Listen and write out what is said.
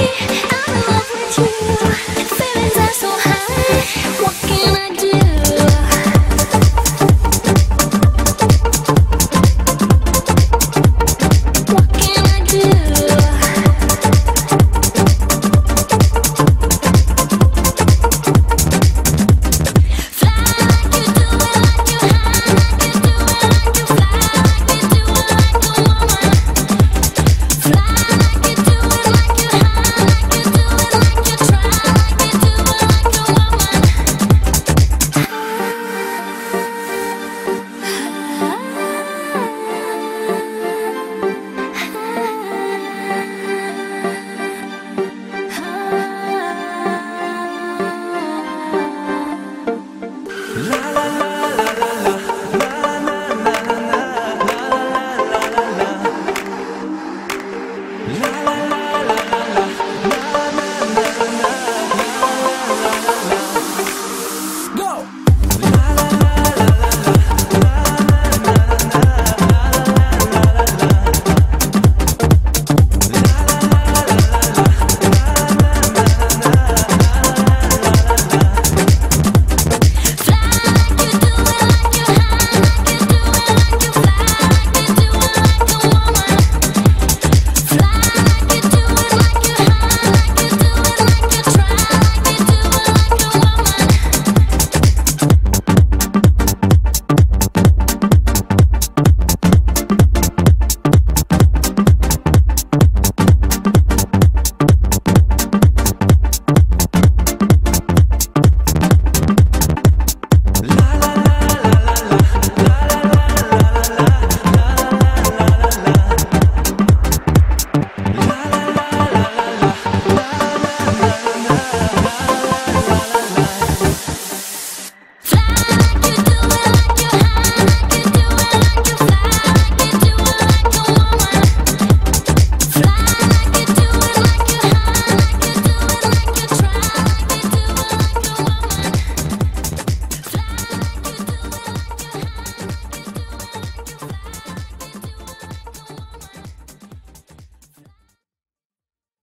I'm in love with you.